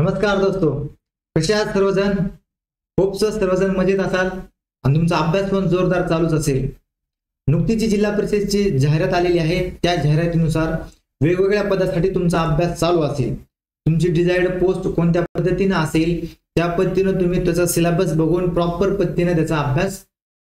नमस्कार दोस्तो कसे आहात सर्वजण? होप्स सर्वजण मजेत असाल आणि तुमचा अभ्यास पण जोरदार चालूच असेल. नुकतीच जिल्हा परिषदची जाहिरात आलेली आहे. त्या जाहिरातीनुसार वेगवेगळ्या पदासाठी तुमचा अभ्यास चालू असेल. तुमची डिझायर्ड पोस्ट कोणत्या पद्धतीनं असेल त्या पद्धतीनं तुम्ही त्याचा सिलेबस बघून प्रॉपर पद्धतीने त्याचा अभ्यास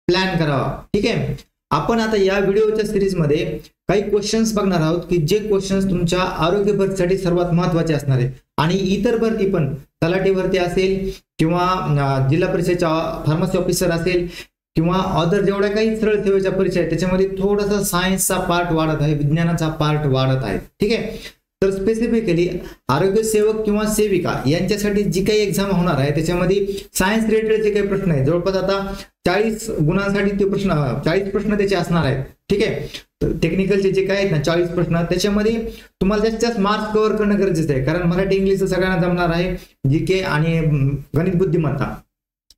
प्लॅन करावा. ठीक आहे? आपण आता या व्हिडिओच्या सिरीजमध्ये काही क्वेश्चन्स बघणार आहोत की जे क्वेश्चन्स तुमच्या आरोग्य भरतीसाठी सर्वात महत्त्वाचे असणार आहे आणि इतर भरती पण तलाठी भरती असेल किंवा जिल्हा परिषदेच्या फार्मसी ऑफिसर असेल किंवा अदर जेवढ्या काही सरळ सेवेच्या परीक्षा आहेत त्याच्यामध्ये थोडासा सायन्सचा पार्ट वाढत आहे विज्ञानाचा पार्ट वाढत आहे. ठीक आहे? तर स्पेसिफिकली आरोग्य सेवक किंवा सेविका यांच्यासाठी जी काही एक्झाम होणार आहे त्याच्यामध्ये सायन्स रिलेटेड जे काही प्रश्न आहेत जवळपास आता चाळीस गुणांसाठी ते प्रश्न चाळीस प्रश्न त्याचे असणार आहेत. ठीक आहे? टेक्निकलचे जे काय आहेत ना चाळीस प्रश्न त्याच्यामध्ये तुम्हाला जास्तीत जास्त मार्क्स कव्हर करणं गरजेचं आहे. कारण मराठी इंग्लिश सगळ्यांना जमणार आहे जी के आणि गणित बुद्धिमत्ता.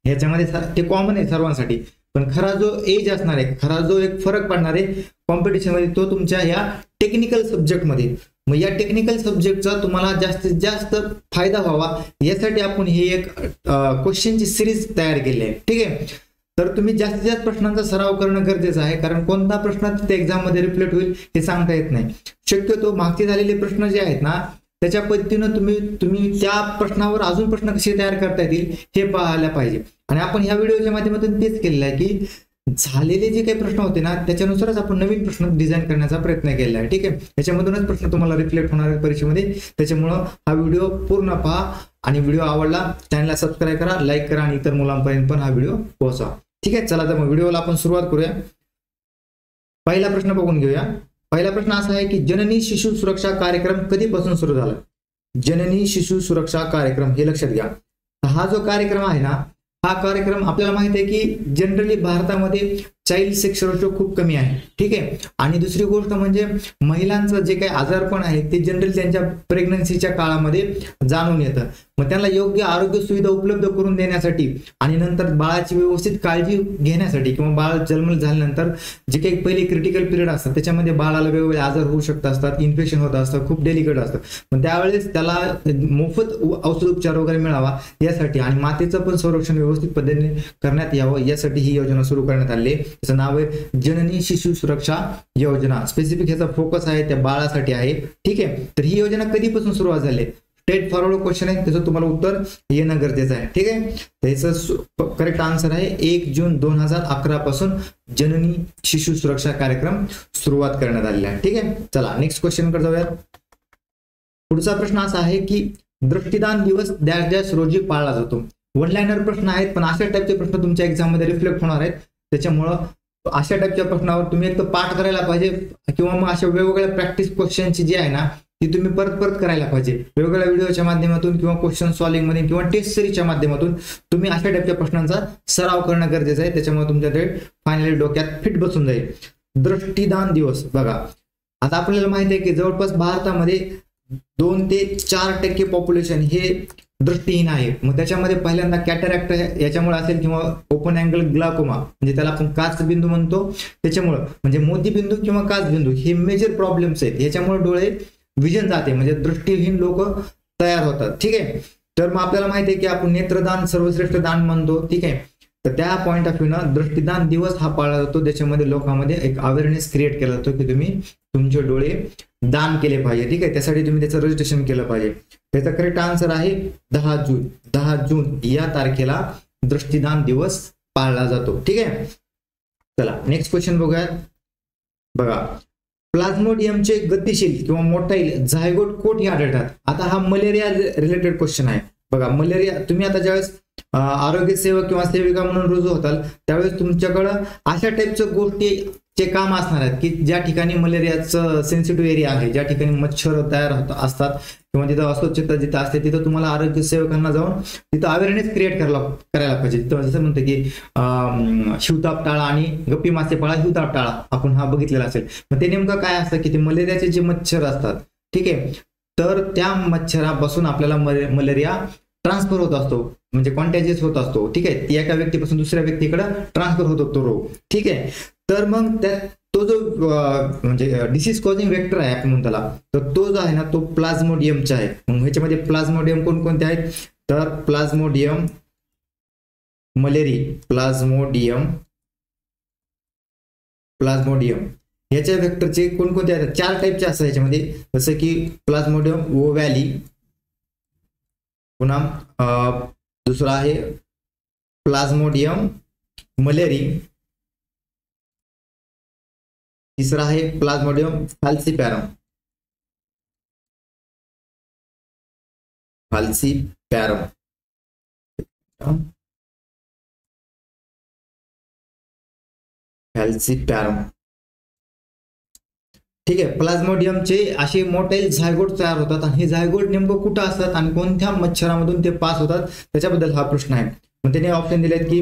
याच्यामध्ये ते कॉमन आहे सर्वांसाठी. पण खरा जो एज असणार आहे खरा जो एक फरक पडणार आहे कॉम्पिटिशनमध्ये तो तुमच्या या टेक्निकल सब्जेक्टमध्ये मग या टेक्निकल सब्जेक्टचा तुम्हाला जास्तीत जास्त फायदा व्हावा यासाठी आपण ही एक क्वेश्चनची सिरीज तयार केली आहे. ठीक आहे? तर तुम्ही जास्तीत जास्त प्रश्नांचा सराव करणं गरजेचं आहे कारण कोणता प्रश्न तिथे एक्झाममध्ये रिप्लेट रिफ्लेक्ट होईल हे सांगता येत नाही. शक्यतो मागचे झालेले प्रश्न जे आहेत ना त्याच्या पद्धतीनं तुम्ही तुम्ही त्या प्रश्नावर अजून प्रश्न कसे तयार करता येतील हे पाहायला पाहिजे. आणि आपण ह्या व्हिडिओच्या माध्यमातून तेच केलेलं आहे की झालेले जे काही प्रश्न होते ना त्याच्यानुसारच आपण नवीन प्रश्न डिझाईन करण्याचा प्रयत्न केला आहे. ठीक आहे? त्याच्यामधूनच प्रश्न तुम्हाला रिफ्लेक्ट होणार आहे परीक्षेमध्ये. त्याच्यामुळं हा व्हिडिओ पूर्ण पहा आणि व्हिडिओ आवडला चॅनलला सबस्क्राईब करा लाईक करा आणि इतर मुलांपर्यंत पण हा व्हिडिओ पोहोचवा. ठीक आहे? चला तर मग व्हिडिओला आपण सुरुवात करूया. पहिला प्रश्न बघून घेऊया. पहिला प्रश्न असा आहे की जननी शिशु सुरक्षा कार्यक्रम कधीपासून सुरू झाला? जननी शिशु सुरक्षा कार्यक्रम हे लक्षात घ्या. हा जो कार्यक्रम आहे ना हा कार्यक्रम आपल्याला माहीत आहे की जनरली भारतामध्ये चाइल्ड सेक्शुअल शो खूप कमी आहे. ठीक आहे? आणि दुसरी गोष्ट म्हणजे महिलांचं जे काही आजारपण आहे ते जनरल त्यांच्या प्रेग्नन्सीच्या काळामध्ये जाणून येतं. मग त्यांना योग्य आरोग्य सुविधा उपलब्ध करून देण्यासाठी आणि नंतर बाळाची व्यवस्थित काळजी घेण्यासाठी किंवा बाळ जन्म झाल्यानंतर जे काही पहिले क्रिटिकल पिरियड असतात त्याच्यामध्ये बाळाला वेगवेगळे आजार होऊ शकत असतात इन्फेक्शन होत असतं खूप डेलिकेट असतं. मग त्यावेळेस त्याला मोफत औषध उपचार वगैरे मिळावा यासाठी आणि मातेचं पण संरक्षण व्यवस्थित पद्धतीने करण्यात यावं यासाठी ही योजना सुरू करण्यात आली आहे. त्याचं नाव आहे जननी शिशु सुरक्षा योजना. स्पेसिफिक ह्याचा फोकस आहे त्या बाळासाठी आहे. ठीक आहे? तर ही योजना कधीपासून सुरुवात झाली? स्ट्रेट फॉरवर्ड क्वेश्चन आहे. त्याचं तुम्हाला उत्तर येणं गरजेचं आहे. ठीक आहे? त्याचं करेक्ट आन्सर आहे एक जून दोन हजार अकरा पासून जननी शिशु सुरक्षा कार्यक्रम सुरुवात करण्यात आलेला आहे. ठीक आहे? चला नेक्स्ट क्वेश्चनकडे जाऊयात. पुढचा प्रश्न असा आहे की दृष्टीदान दिवस डॅश डॅश रोजी पाळला जातो. वन लाईनर प्रश्न आहेत पण अशा टाईपचे प्रश्न तुमच्या एक्झाममध्ये रिफ्लेक्ट होणार आहेत. त्याच्यामुळं अशा टाईपच्या प्रश्नावर तुम्ही एक तर पाठ करायला पाहिजे किंवा मग अशा वेगवेगळ्या प्रॅक्टिस क्वेश्चनची जी आहे ना ती तुम्ही परत परत करायला पाहिजे. वेगवेगळ्या व्हिडिओच्या माध्यमातून किंवा क्वेश्चन सॉल्विंगमध्ये किंवा टेस्ट सिरीजच्या माध्यमातून तुम्ही अशा टाईपच्या प्रश्नांचा सराव करणं गरजेचं आहे. त्याच्यामुळे तुमच्या ते फायनली डोक्यात फिट बसून जाईल. दृष्टीदान दिवस बघा. आता आपल्याला माहिती आहे की जवळपास भारतामध्ये दोन ते चार टक्के पॉप्युलेशन हे दृष्टीहीन आहे मग त्याच्यामध्ये पहिल्यांदा कॅटरॅक्ट याच्यामुळे असेल किंवा ओपन अँगल ग्लाकोमा म्हणजे त्याला आपण काच बिंदू म्हणतो त्याच्यामुळं. म्हणजे मोतीबिंदू किंवा काच बिंदू हे मेजर प्रॉब्लेम्स आहेत. याच्यामुळे डोळे विजन जाते म्हणजे दृष्टीहीन लोक तयार होतात. ठीक आहे? तर मग आपल्याला माहिती आहे की आपण नेत्रदान सर्वश्रेष्ठ दान म्हणतो. ठीक आहे? तर त्या पॉईंट ऑफ व्ह्यू दृष्टीदान दिवस हा पाळला जातो. त्याच्यामध्ये लोकांमध्ये एक अवेअरनेस क्रिएट केला जातो की तुम्ही तुमचे डोळे दान केले पाहिजे. ठीक आहे? त्यासाठी तुम्ही त्याचं रजिस्ट्रेशन केलं पाहिजे. त्याचा करेक्ट आन्सर आहे दहा जून. दहा जून या तारखेला दृष्टीदान दिवस पाळला जातो. ठीक आहे? चला नेक्स्ट क्वेश्चन बघूयात बघा प्लाझ्मोडियमचे गतिशील किंवा मोटाईल झायगोट कोठे आढळतात. आता हा मलेरिया रिलेटेड क्वेश्चन आहे. बघा मलेरिया तुम्ही आता ज्यावेळेस आरोग्य सेवक किंवा सेविका म्हणून रुजू होताल त्यावेळेस तुमच्याकडं अशा टाईपच्या गोष्टीचे काम असणार आहेत की ज्या ठिकाणी मलेरियाचं सेन्सिटिव्ह एरिया आहे ज्या ठिकाणी मच्छर तयार होत असतात किंवा तिथं अस्वच्छता जिथं असते तिथं तुम्हाला आरोग्य सेवकांना जाऊन तिथं अवेअरनेस क्रिएट करायला करायला पाहिजे. तर जसं म्हणतं की शिवताप टाळा आणि गप्पी मासे पाळा शिवताप टाळा आपण हा बघितलेला असेल. मग ते नेमकं काय असतं की ते मलेरियाचे जे मच्छर असतात ठीक आहे? तर त्या मच्छरापासून आपल्याला मलेरिया ट्रान्सफर होत असतो म्हणजे कॉन्टॅजियस होत असतो ठीक आहे? ती एका व्यक्तीपासून दुसऱ्या व्यक्तीकडे ट्रान्सफर होत असतो रोग ठीक आहे? तर मग त्या तो जो म्हणजे डिसीज कॉझिंग वेक्टर आहे आपण त्याला तर तो जो आहे ना तो प्लाझ्मोडियमचा आहे. मग ह्याच्यामध्ये प्लाझ्मोडियम कोणकोणते आहेत? तर प्लाझ्मोडियम मलेरी प्लाझ्मोडियम प्लाझ्मोडियम याच्या वेक्टरचे कोणकोणते आहेत? चार टाईपचे असतात याच्यामध्ये जसं की प्लाझ्मोडियम व्हॅली पुन्हा दुसरा आहे प्लाझ्मोडियम मलेरी तिसरा आहे प्लाझ्मोडियम फाल्सिपॅरम। फाल्सिपॅरम। फॅल्सिपॅरम। ठीक आहे प्लाझ्मोडियमचे असे मोठे झायगोट तयार होतात आणि हे झायगोट नेमकं कुठं असतात आणि कोणत्या मच्छरामधून ते पास होतात त्याच्याबद्दल हा प्रश्न आहे. मग त्यांनी ऑप्शन दिलेत की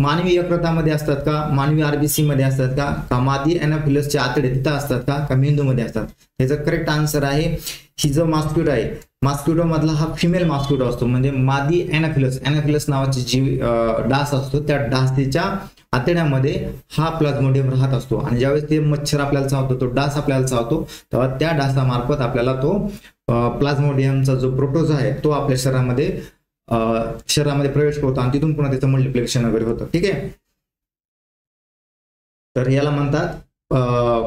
मानवी यकृतामध्ये असतात का? मानवी आरबीसी मध्ये असतात का? का मादी अॅनाफिलसचे आतडे तिथं असतात का? का मेंदूमध्ये असतात? ह्याचा करेक्ट आन्सर आहे ही जो मास्क्युटो आहे मास्क्युटो मधला हा फिमेल मास्क्युटो असतो. म्हणजे मादी अॅनाफिलस अनाफिलस नावाची जी डास असतो. त्या डासीच्या आतड्यामध्ये हा प्लाझ्मोडियम राहत असतो. आणि ज्यावेळेस ते मच्छर आपल्याला चावतो तो डास आपल्याला चावतो तेव्हा त्या डासामार्फत आपल्याला तो प्लाझ्मोडियमचा जो प्रोटोज आहे तो आपल्या शरीरामध्ये शरीरामध्ये प्रवेश करतो आणि तिथून पुन्हा त्याचं मल्टिप्लिकेशन वगैरे होतं. ठीक आहे? तर याला म्हणतात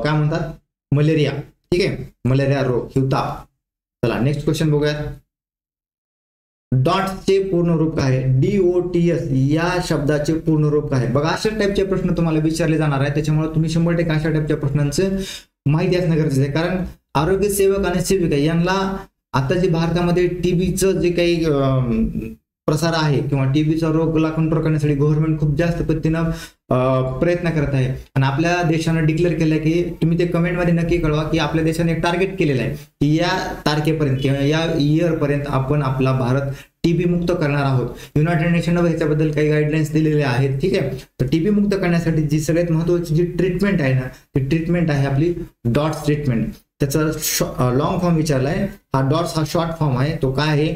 काय म्हणतात? मलेरिया. ठीक आहे? मलेरिया रोग हिवताप. चला नेक्स्ट क्वेश्चन बघूयात. डॉटचे पूर्ण रूप काय आहे? डी ओ टी एस या शब्दाचे पूर्ण रूप काय आहे? बघा अशा टाईपचे प्रश्न तुम्हाला विचारले जाणार आहे त्याच्यामुळे तुम्ही शंभर टक्के अशा टाईपच्या प्रश्नांचं माहिती असणं गरजेचं आहे. कारण आरोग्य सेवक आणि सेविका यांना आता जे भारतामध्ये टीबीचं जे काही प्रसार आहे किंवा टीबीचा रोगला कंट्रोल करण्यासाठी गव्हर्नमेंट खूप जास्त पद्धतीनं प्रयत्न करत आहे. आणि आपल्या देशानं डिक्लेअर केलं की तुम्ही ते कमेंटमध्ये नक्की कळवा की आपल्या देशाने एक टार्गेट केलेलं आहे की या तारखेपर्यंत किंवा या इयरपर्यंत आपण आपला भारत टीबी मुक्त करणार आहोत. युनायटेड नेशननं ह्याच्याबद्दल काही गाईडलाईन्स दिलेले आहेत ठीक आहे? तर टीबी मुक्त करण्यासाठी जी सगळ्यात महत्वाची जी ट्रीटमेंट आहे ना ती ट्रीटमेंट आहे आपली डॉट्स ट्रीटमेंट त्याचा लॉंग फॉर्म विचारलाय. हा डॉट्स हा शॉर्ट फॉर्म आहे. तो काय आहे?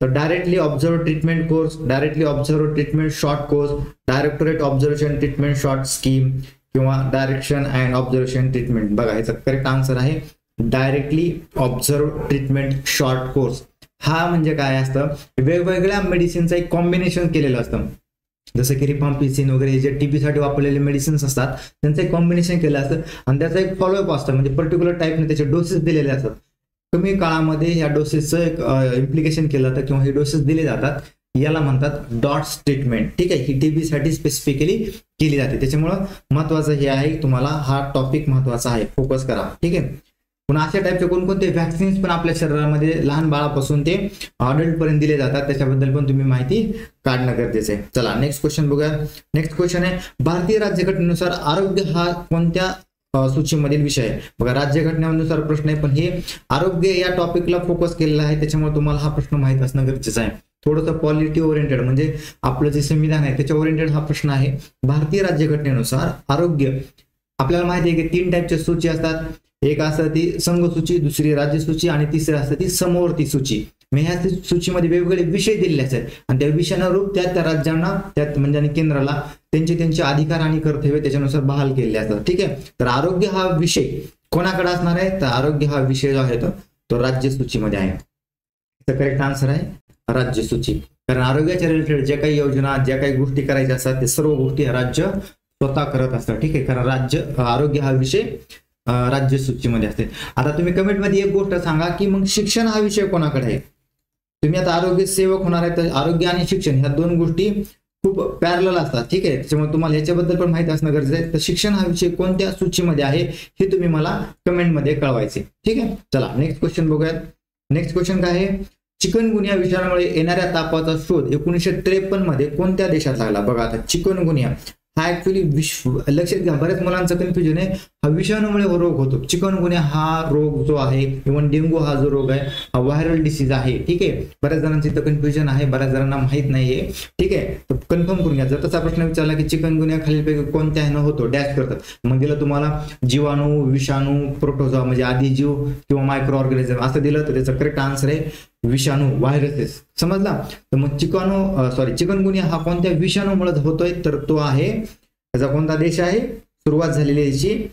तर directly observe treatment course directly observe treatment short course directorate observation treatment short scheme किंवा डायरेक्शन अँड ऑब्झर्वेशन ट्रीटमेंट बघा याचा करेक्ट आन्सर आहे. Directly observe treatment short course हा म्हणजे काय असतं? वेगवेगळ्या मेडिसिनचं एक कॉम्बिनेशन केलेलं असतं. जसं की रिपॉम्पिसिन वगैरे जे टीबीसाठी वापरलेले मेडिसिन्स असतात त्यांचं एक कॉम्बिनेशन केलं असतं आणि त्याचा एक फॉलोअप असतं. म्हणजे पर्टिक्युलर टाईपने त्याचे डोसेस दिलेले असतात. कमी काळामध्ये या डोसेसचं एक इम्प्लिकेशन केलं जातं किंवा हे डोसेस दिले जातात. याला म्हणतात डॉट्स ट्रीटमेंट ठीक आहे? ही टीबीसाठी स्पेसिफिकली केली जाते. त्याच्यामुळं महत्वाचं हे आहे तुम्हाला हा टॉपिक महत्त्वाचा आहे. फोकस करा. ठीक आहे? पुन्हा अशा टाईपचे कोणकोणते व्हॅक्सिन्स पण आपल्या शरीरामध्ये लहान बाळापासून ते अडल्ट पर्यंत दिले जातात त्याच्याबद्दल पण तुम्ही माहिती काढणं गरजेचं आहे. चला नेक्स्ट क्वेश्चन बघूया. नेक्स्ट क्वेश्चन आहे भारतीय राज्यघटनेनुसार आरोग्य हा कोणत्या सूचीमधील विषय आहे? बघा राज्यघटनेनुसार प्रश्न आहे पण हे आरोग्य या टॉपिकला फोकस केलेला आहे त्याच्यामुळे तुम्हाला हा प्रश्न माहीत असणं गरजेचं आहे. थोडंसं पॉलिटी ओरिएंटेड म्हणजे आपलं जे संविधान आहे त्याच्या ओरिएंटेड हा प्रश्न आहे. भारतीय राज्यघटनेनुसार आरोग्य आपल्याला माहिती आहे की तीन टाईपच्या सूची असतात. एक असतं ती संघ सूची दुसरी राज्य सूची आणि तिसरी असते ती समवर्ती सूची. मग ह्या सूचीमध्ये वेगवेगळे विषय दिलेले असतात आणि त्या विषयानुरूप त्या त्या राज्यांना त्यात म्हणजे केंद्राला त्यांचे त्यांचे अधिकार आणि कर्तव्य त्याच्यानुसार बहाल केलेले असतात. ठीक आहे? तर आरोग्य हा विषय कोणाकडे असणार आहे? तर आरोग्य हा विषय जो आहे तो राज्य सूचीमध्ये आहे. करेक्ट आन्सर आहे राज्य सूची कारण आरोग्याच्या रिलेटेड ज्या काही योजना ज्या काही गोष्टी करायच्या असतात ते सर्व गोष्टी राज्य स्वतः करत असतात. ठीक आहे? कारण राज्य आरोग्य हा विषय राज्य सूचीमध्ये असते. आता तुम्ही कमेंटमध्ये एक गोष्ट सांगा की मग शिक्षण हा विषय कोणाकडे आहे? तुम्ही आता आरोग्य सेवक होणार आहे तर आरोग्य आणि शिक्षण ह्या दोन गोष्टी खूप पॅरल असतात. ठीक आहे? त्याच्यामुळे तुम्हाला याच्याबद्दल पण माहिती असणं गरजेचं आहे. तर शिक्षण हा विषय कोणत्या सूचीमध्ये आहे हे तुम्ही मला कमेंटमध्ये कळवायचे. ठीक आहे? चला नेक्स्ट क्वेश्चन बघूयात. नेक्स्ट क्वेश्चन काय आहे? चिकनगुनिया विषाणूमुळे येणाऱ्या तापाचा शोध एकोणीसशे त्रेपन्नमध्ये कोणत्या देशात लागला? बघा आता चिकनगुनिया. हा ऍक्च्युली विश्व लक्षात घ्या बऱ्याच मुलांचं कन्फ्युजन आहे. हा विषाणूमुळे रोग होतो. चिकनगुन्या हा रोग जो आहे इव्हन डेंगू हा जो रोग आहे हा व्हायरल डिसीज आहे. ठीक आहे? बऱ्याच जणांचं इथं कन्फ्युजन आहे बऱ्याच जणांना माहीत नाहीये ठीक आहे? तर कन्फर्म करून घ्या. जर तसा प्रश्न विचारला की चिकनगुन्या खालीलपैकी कोणत्या ह्यानं होतो डॅश करतात. मग दिलं तुम्हाला जीवाणू विषाणू प्रोटोझा म्हणजे आदिजीव किंवा मायक्रो ऑर्गॅनिझम असं दिलं तर त्याचं करेक्ट आन्सर आहे. विषाणू व्हायरसेस समजला? तर मग चिकनो सॉरी चिकनगुनिया हा कोणत्या विषाणूमुळे होतोय? तर तो आहे त्याचा कोणता देश आहे? सुरुवात झालेली आहे याची.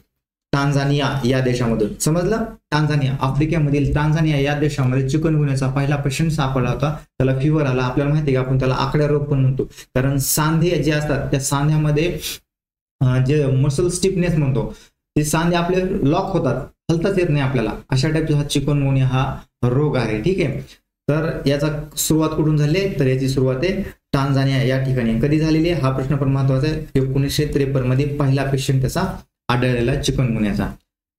टांझानिया या देशामधून. समजलं? टांझानिया आफ्रिकेमधील टांझानिया या देशामध्ये चिकनगुन्याचा पहिला पेशंट सापडला होता. त्याला फिवर आला. आपल्याला माहिती आहे का? आपण त्याला आकड्या रोग पण म्हणतो. कारण सांधे जे असतात त्या सांध्यामध्ये जे मसल स्टिफनेस म्हणतो ते सांधे आपले लॉक होतात. हलताच येत नाही आपल्याला. अशा टाईपचा हा चिकनगुन्या हा रोग आहे. ठीक आहे? तर याचा सुरुवात कुठून झाली आहे? तर याची सुरुवात आहे टांझानिया या ठिकाणी. कधी झालेली आहे? हा प्रश्न पण महत्त्वाचा आहे. एकोणीसशे त्रेपन्नमध्ये पहिला पेशंट त्याचा आढळलेला चिकनगुन्याचा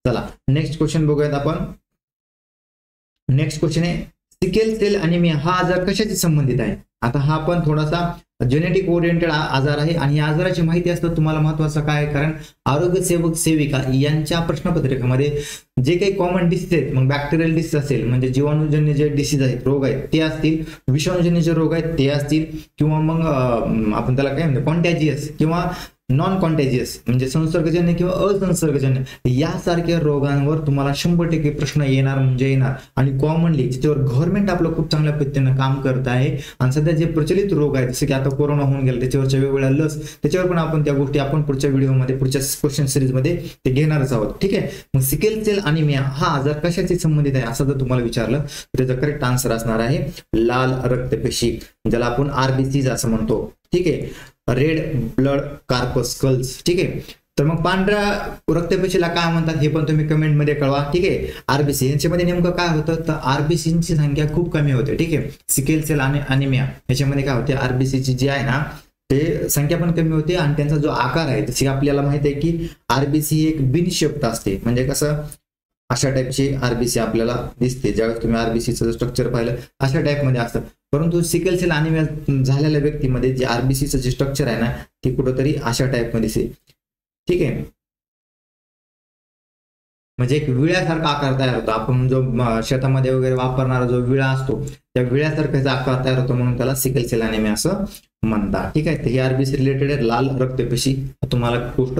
चला नेक्स्ट क्वेश्चन बघूयात आपण. नेक्स्ट क्वेश्चन आहे सिकेल सेल अनिमिया हा आजार कशाशी संबंधित आहे? आता हा पण थोडासा जेनेटिक ओरिएंटेड आजार आहे. आणि या आजाराची माहिती असतं तुम्हाला महत्वाचं काय कारण आरोग्य सेवक सेविका यांच्या प्रश्नपत्रिकेमध्ये जे काही कॉमन डिसीज आहेत मग बॅक्टेरियल डिसीज असेल म्हणजे जीवाणूजन्य जे डिसीज आहेत रोग आहेत ते असतील. विषाणूजन्य जे रोग आहेत ते असतील. किंवा मग आपण त्याला काय म्हणतो कॉन्टॅजियस किंवा नॉन कॉन्टॅजियस म्हणजे संसर्गजन्य किंवा असंसर्गजन्य यासारख्या रोगांवर तुम्हाला शंभर टक्के प्रश्न येणार म्हणजे येणार. आणि कॉमनली ज्याच्यावर गव्हर्नमेंट आपलं खूप चांगल्या पद्धतीनं काम करत आहे आणि सध्या जे प्रचलित रोग आहेत जसं की आता कोरोना होऊन गेला त्याच्यावरच्या वेगवेगळ्या लस त्याच्यावर पण आपण त्या गोष्टी आपण पुढच्या व्हिडिओमध्ये पुढच्या क्वेश्चन सिरीजमध्ये ते घेणारच आहोत. ठीक आहे? मग सिकेल सेल अनिमिया हा आजार कशाशी संबंधित आहे असं जर तुम्हाला विचारलं तर त्याचा करेक्ट आन्सर असणार आहे लाल रक्तपेशी ज्याला आपण आरबीसीज असं म्हणतो. ठीक आहे? रेड ब्लड कार्पस्कल्स ठीक आहे? तर मग पांढऱ्या रक्तपेशीला काय म्हणतात हे पण तुम्ही कमेंटमध्ये कळवा ठीक आहे? आरबीसी यांच्यामध्ये नेमकं काय होतं? तर आरबीसीची संख्या खूप कमी होते ठीक आहे? सिकेल सेल आणि अनिमिया याच्यामध्ये काय होते? आरबीसीची जी आहे ना ते संख्या पण कमी होते आणि त्यांचा जो आकार आहे जसे आपल्याला माहिती आहे की आरबीसी एक बिनशेप्ट असते. म्हणजे कसं? अशा टाईपची आरबीसी आपल्याला दिसते. ज्यावेळेस तुम्ही आरबीसीचं स्ट्रक्चर पाहिलं अशा टाईपमध्ये असतं. परंतु सिकल सेल आणि झालेल्या व्यक्तीमध्ये जे आरबीसीचं जे स्ट्रक्चर आहे ना ते कुठंतरी अशा टाईपमध्ये दिसेल. ठीक आहे? म्हणजे एक विळ्यासारखा आकार तयार होतो. आपण जो शेतामध्ये वगैरे वापरणारा जो विळा असतो त्या विळ्यासारख्याचा आकार तयार होतो म्हणून त्याला सिकल सेल अनिमिया असं म्हणतात. ठीक आहे? तर ही आरबीसी रिलेटेड आहे. लाल रक्तपेशी तुम्हाला गोष्ट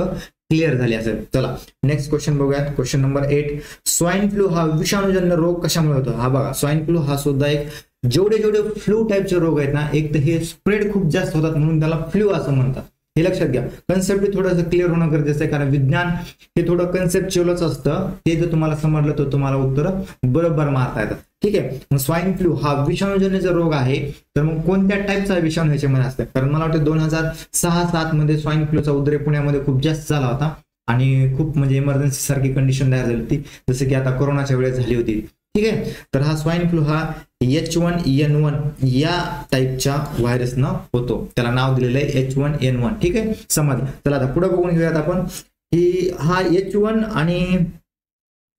क्लिअर झाली असेल. चला नेक्स्ट क्वेश्चन बघूयात. Question number eight swine flu हा विषाणूजन्य रोग कशामुळे होतो? हा बघा स्वाईन फ्लू हा सुद्धा एक जेवढे जेवढे फ्लू टाईपचे रोग आहेत ना एक तर हे स्प्रेड खूप जास्त होतात म्हणून त्याला फ्लू असं म्हणतात. हे लक्षात घ्या. कन्सेप्ट थोडंसं क्लिअर होणं गरजेचं आहे कारण विज्ञान हे थोडं कन्सेप्च्युअलच असतं. ते जर तुम्हाला समजलं तर तुम्हाला उत्तर बरोबर मारता येतात. ठीक आहे? मग स्वाईन फ्लू हा विषाणूजन्य जर रोग आहे तर मग कोणत्या टाईपचा विषाणू ह्याच्यामध्ये असतं कारण मला वाटतं दोन हजार सहा सात मध्ये स्वाईन फ्लूचा उद्रेक पुण्यामध्ये खूप जास्त झाला होता. आणि खूप म्हणजे इमर्जन्सी सारखी कंडिशन तयार झाली होती. जसं की आता कोरोनाच्या वेळेस झाली होती. ठीक आहे? तर हा स्वाईन फ्लू हा एच वन एन वन या टाईपच्या व्हायरसनं होतो. त्याला नाव दिलेलं आहे एच वन एन वन ठीक आहे? समज. चला आता पुढे बघून घेऊयात आपण. की हा एच वन आणि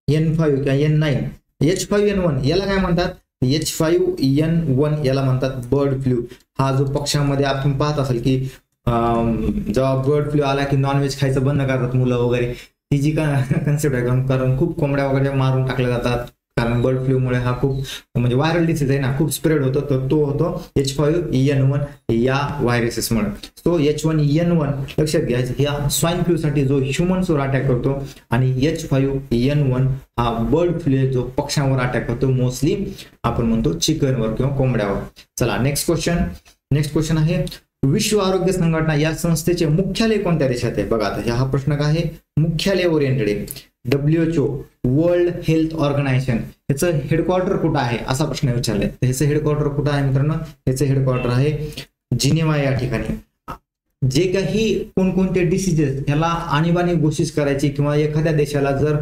एन फाईव्ह किंवा N nine H five N one याला काय म्हणतात? एच फाईव्ह एन वन याला म्हणतात बर्ड फ्लू हा जो पक्षामध्ये आपण पाहत असाल की जेव्हा बर्ड फ्लू आला की नॉनव्हेज खायचं बंद करतात मुलं वगैरे. ती जी का कन्सेप्ट आहे कारण खूप कोंबड्या वगैरे मारून टाकल्या जातात. कारण बर्ड फ्लूमुळे हा खूप म्हणजे व्हायरल डिसीज आहे ना खूप स्प्रेड होतो तर तो होतो एच फाईव्ह एन वन या व्हायरसेसमुळे तो एच वन एन वन लक्षात घ्या या स्वाईन फ्लू साठी जो ह्युमन्सवर अटॅक करतो आणि एच फाईव्ह एन वन हा बर्ड फ्लू जो पक्ष्यांवर अटॅक करतो मोस्टली आपण म्हणतो चिकनवर किंवा कोंबड्यावर. चला नेक्स्ट क्वेश्चन नेक्स्ट क्वेश्चन आहे विश्व आरोग्य संघटना या संस्थेचे मुख्यालय कोणत्या देशात आहे? बघा आता हा प्रश्न काय आहे? मुख्यालय ओरिएंटेड आहे. डब्ल्यूएचओ वर्ल्ड हेल्थ ऑर्गनायझेशन ह्याचं हेडक्वार्टर कुठं आहे? असा प्रश्न विचारलाय. तर ह्याचं हेडक्वार्टर कुठं आहे मित्रांनो? ह्याचं हेडक्वार्टर आहे जिनेवा या ठिकाणी. जे काही कोणकोणते डिसीजेस ह्याला आणीबाणी घोषित करायची किंवा एखाद्या देशाला जर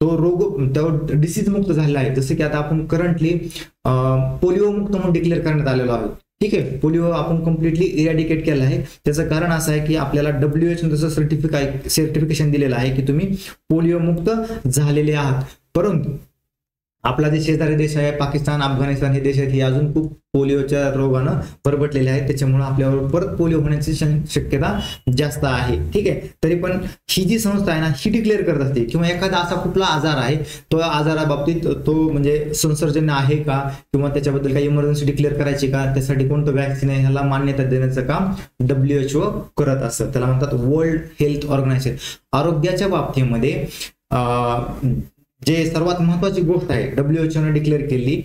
तो रोग तो डिसीज मुक्त झालेला आहे जसं की आता आपण करंटली पोलिओ मुक्त म्हणून डिक्लेअर करण्यात आलेलो आहोत. ठीक आहे पोलिओ आपण कम्प्लिटली इरॅडिकेट केलं आहे. त्याचं कारण असं आहे की आपल्याला डब्ल्यू एच जसं सर्टिफिकाय सर्टिफिकेशन दिलेलं आहे की तुम्ही पोलिओ मुक्त झालेले आहात. परंतु आपला जे शेजारी देश आहे पाकिस्तान अफगाणिस्तान हे देश आहेत हे अजून खूप पोलिओच्या रोगानं परबटलेले आहेत. त्याच्यामुळे आपल्यावर परत पोलिओ होण्याची शक्यता जास्त आहे. ठीक आहे? तरी पण ही जी संस्था आहे ना ही डिक्लेअर करत असते. किंवा एखादा असा कुठला आजार आहे तो आजाराबाबतीत तो म्हणजे संसर्जन आहे का? किंवा त्याच्याबद्दल काही इमर्जन्सी डिक्लेअर करायची का? त्यासाठी कोणतं वॅक्सिन आहे ह्याला मान्यता देण्याचं काम डब्ल्यूएचओ करत असतं. त्याला म्हणतात वर्ल्ड हेल्थ ऑर्गनायझेशन आरोग्याच्या बाबतीमध्ये जे सर्वात महत्वाची गोष्ट आहे डब्ल्यू डिक्लेअर केली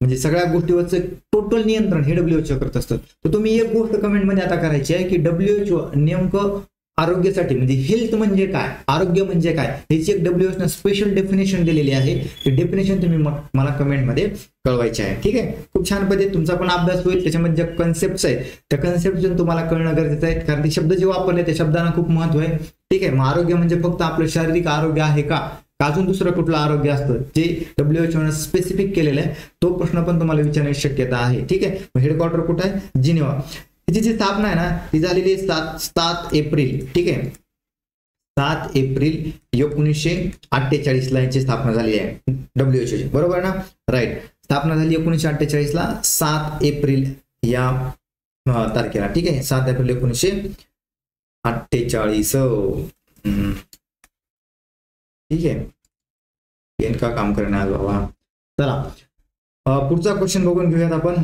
म्हणजे सगळ्या गोष्टीवरचं टोटल नियंत्रण हे डब्ल्यूएचओ करत असतं. तर तुम्ही एक गोष्ट कमेंटमध्ये आता करायची आहे की डब्ल्यूएचओ नेमकं आरोग्यासाठी म्हणजे हेल्थ म्हणजे काय आरोग्य म्हणजे काय ह्याची एक डब्ल्यूएचओ स्पेशल डेफिनेशन दिलेली आहे. ते डेफिनेशन तुम्ही मला कमेंटमध्ये कळवायचे आहे. ठीक आहे? खूप छान पद्धती तुमचा पण अभ्यास होईल. त्याच्यामध्ये ज्या कन्सेप्ट आहेत त्या कन्सेप्ट तुम्हाला कळणं गरजेचं आहे. कारण ते शब्द जे वापरले त्या शब्दांना खूप महत्त्व आहे. ठीक आहे? मग आरोग्य म्हणजे फक्त आपलं शारीरिक आरोग्य आहे का? अजून दुसरं कुठलं आरोग्य असतं? जे डब्ल्यू स्पेसिफिक केलेलं आहे तो प्रश्न पण तुम्हाला विचारण्याची शक्यता आहे. ठीक आहे? हेडक्वार्टर कुठं आहे? जिनेवा तिची जी स्थापना आहे ना ती झालेली सात सात एप्रिल. ठीक आहे? सात एप्रिल एकोणीसशे अठ्ठेचाळीस ला स्थापना झाली आहे. डब्ल्यू एच ची. बरोबर ना? राईट स्थापना झाली एकोणीसशे अठ्ठेचाळीस ला सात एप्रिल या तारखेला. ठीक आहे? सात एप्रिल एकोणीसशे अठ्ठेचाळीस. ठीक आहे. का काम करणार बाबा? चला. पुढचा क्वेश्चन बघून घेऊयात आपण.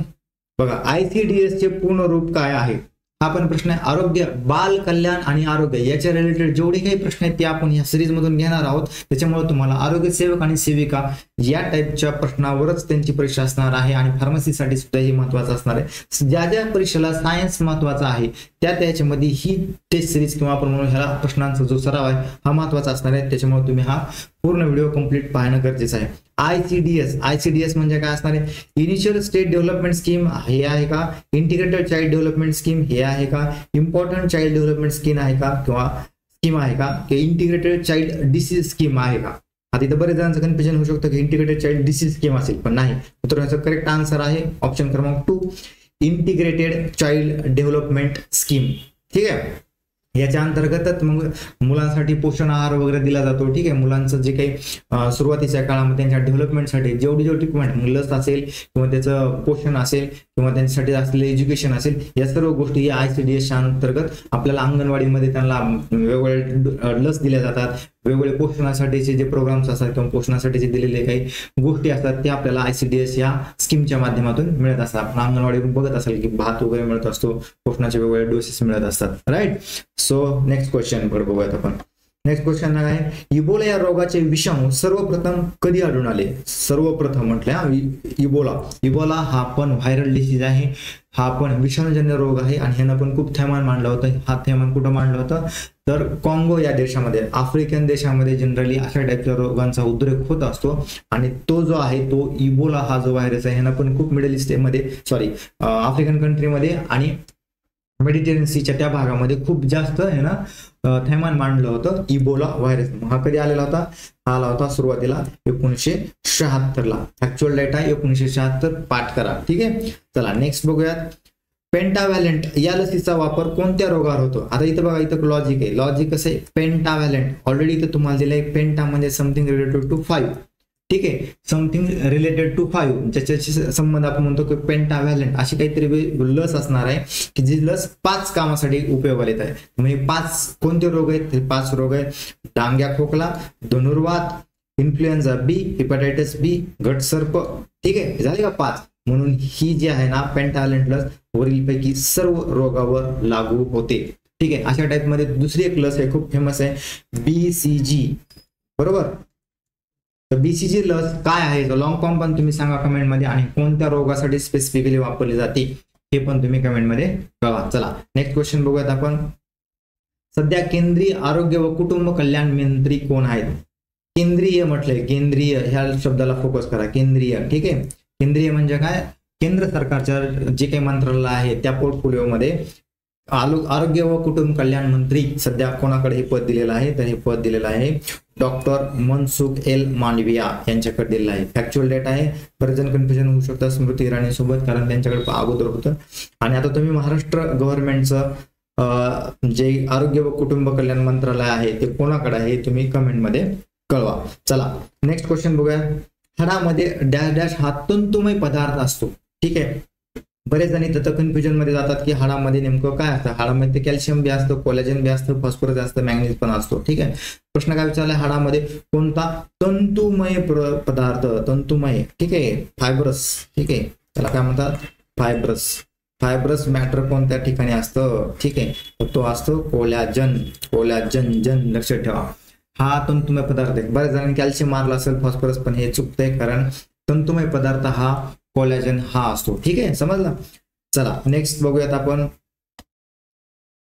बघा आयसीडीएस चे पूर्ण रूप काय आहे? हा पण प्रश्न आहे. आरोग्य बाल कल्याण आणि आरोग्य याच्या रिलेटेड जेवढे काही प्रश्न आहेत ते आपण या सिरीज मधून घेणार आहोत. त्याच्यामुळे तुम्हाला आरोग्य सेवक आणि सेविका या टाईपच्या प्रश्नावरच त्यांची परीक्षा असणार आहे आणि फार्मसीसाठी सुद्धा हे महत्वाचं असणार आहे. ज्या ज्या परीक्षेला सायन्स महत्त्वाचा आहे त्या त्याच्यामध्ये ही टेस्ट सिरीज किंवा आपण म्हणून ह्या प्रश्नांचा जो सराव आहे हा महत्त्वाचा असणार आहे. त्याच्यामुळे तुम्ही हा पूर्ण व्हिडिओ कंप्लीट पाहणं गरजेचं आहे. आयसीडीएस आयसीडीएस म्हणजे काय असणार आहे? इनिशियल स्टेट डेव्हलपमेंट स्कीम हे आहे का? इंटिग्रेटेड चाइल्ड डेव्हलपमेंट स्कीम हे आहे का? इम्पॉर्टंट चाइल्ड डेव्हलपमेंट स्कीम आहे का? किंवा स्कीम आहे का? की इंटिग्रेटेड चाइल्ड डिसीज स्कीम आहे का? आता इथं बरेच जणांचं कन्फ्युजन होऊ शकतं की इंटिग्रेटेड चाइल्ड डिसीज स्कीम असेल पण नाही. तर याचा करेक्ट आन्सर आहे ऑप्शन क्रमांक two integrated child development scheme ठीक आहे? याच्या अंतर्गतच मग मुलांसाठी पोषण आहार वगैरे दिला जातो ठीक आहे? मुलांचं जे काही सुरुवातीच्या काळामध्ये त्यांच्या डेव्हलपमेंटसाठी जेवढी जेवढी ट्रीटमेंट म्हणजे लस असेल किंवा त्याचं पोषण असेल किंवा त्यांच्यासाठी असलेलं एज्युकेशन असेल या सर्व गोष्टी या आय सी डी एसच्या अंतर्गत आपल्याला अंगणवाडीमध्ये त्यांना वेगवेगळ्या लस दिल्या जातात. वेगवेगळे पोषणासाठीचे जे प्रोग्राम्स असतात किंवा पोषणासाठीचे दिलेले काही गोष्टी असतात ते आपल्याला आयसीडीएस या स्कीमच्या माध्यमातून मिळत असतात. आपण अंगणवाडी बघत असाल की भात वगैरे मिळत असतो पोषणाचे वेगवेगळे डोसेस मिळत असतात. राईट सो नेक्स्ट क्वेश्चन बघूयात आपण. नेक्स्ट क्वेश्चन आहे इबोला या रोगाचे विषाणू सर्वप्रथम कधी आढळून आले? सर्वप्रथम म्हटलं इबोला इबोला हा पण व्हायरल डिसीज आहे हा पण विषाणूजन्य रोग आहे आणि ह्यानं पण खूप थैमान मांडलं होतं. हा थैमान कुठं मांडलं होतं? तर कॉंगो या देशामध्ये आफ्रिकन देशामध्ये जनरली अशा टाईपच्या रोगांचा उद्रेक होत असतो. आणि तो जो आहे तो इबोला हा जो व्हायरस आहे ह्यानं पण खूप मिडल ईस्टमध्ये सॉरी आफ्रिकन कंट्रीमध्ये आणि मेडिटेरियन सीच्या त्या भागामध्ये खूप जास्त आहे ना थैमान मांडलं होतं. इबोला व्हायरस हा कधी आलेला होता? हा आला होता सुरुवातीला एकोणीसशे शहात्तर ला ऍक्च्युअल डेटा एकोणीसशे शहात्तर. पाठ करा. ठीक आहे? चला नेक्स्ट बघूयात. पेंटाव्हॅलेंट या लसीचा वापर कोणत्या रोगावर होतो? आता इथं बघा इथं लॉजिक आहे. लॉजिक कसं आहे? पेंटाव्हॅलेंट ऑलरेडी इथं तुम्हाला दिलंय पेंटा म्हणजे समथिंग रिलेटेड टू फाईव्ह ठीक आहे. समथिंग रिलेटेड टू फाईव्ह ज्याच्याशी संबंध आपण म्हणतो की पेंटाव्हॅलेंट अशी काहीतरी लस असणार आहे की जी लस पाच कामासाठी उपयोगाला येत आहे. म्हणजे पाच कोणते रोग आहेत? तर पाच रोग आहेत. डांग्या खोकला धनुर्वात इन्फ्लुएन्झा बी हिपॅटायटिस बी घटसर्प ठीक आहे? झाले का पाच? म्हणून ही जी आहे ना पेंटाव्हॅलेंट लस वरीलपैकी सर्व रोगावर लागू होते. ठीक आहे? अशा टाईपमध्ये दुसरी एक लस आहे खूप फेमस आहे. बीसीजी बरोबर? तर बीसीजी लस काय आहे? लॉंग फॉर्म पण तुम्ही सांगा कमेंटमध्ये आणि कोणत्या रोगासाठी स्पेसिफिकली वापरली जाते हे पण तुम्ही कमेंटमध्ये कळवा. चला नेक्स्ट क्वेश्चन बघूयात आपण. सध्या केंद्रीय आरोग्य व कुटुंब कल्याण मंत्री कोण आहेत? केंद्रीय म्हटलंय केंद्रीय ह्या शब्दाला फोकस करा. केंद्रीय ठीक आहे? केंद्रीय म्हणजे काय? केंद्र सरकारच्या जे काही मंत्रालय आहे त्या पोर्टफोलिओमध्ये आरोग्य व कुटुंब कल्याण मंत्री सध्या कोणाकडे हे पद दिलेलं आहे? तर हे पद दिलेलं आहे डॉक्टर मनसुख एल मांडविया यांच्याकडे दिलेला आहे. फॅक्च्युअल डेटा आहे. बरेच कन्फ्युजन होऊ शकतं स्मृती इराणी सोबत कारण त्यांच्याकडे अगोदर होतं. आणि आता तुम्ही महाराष्ट्र गव्हर्नमेंटचं जे आरोग्य व कुटुंब कल्याण मंत्रालय आहे ते कोणाकडे आहे तुम्ही कमेंटमध्ये कळवा. चला नेक्स्ट क्वेश्चन बघूया. हाडामध्ये डॅश डॅश हा तंतुमय पदार्थ असतो. ठीक आहे? बरेच जण तिथं कन्फ्युजनमध्ये जातात की हाडामध्ये नेमकं काय असतं? हाडामध्ये कॅल्शियम बी असतं कोलेजन बी असतं फॉस्फरस असतं मॅग्नेज पण असतो. ठीक आहे? प्रश्न काय विचारलाय? हाडामध्ये कोणता तंतुमय पदार्थ? तंतुमय. ठीक आहे? फायब्रस ठीक आहे? त्याला काय म्हणतात? फायब्रस फायब्रस मॅटर कोणत्या ठिकाणी असतं? ठीक आहे? तो असतो कोल्याजन कोल्याजन जन लक्षात ठेवा. हा तंतुमय पदार्थ आहे. बऱ्याच जणांनी कॅल्शियम मारला असेल फॉस्फरस पण हे चुकतंय कारण तंतुमय पदार्थ हा कोलॅजन हा असतो. ठीक आहे? समजला? चला नेक्स्ट बघूयात आपण.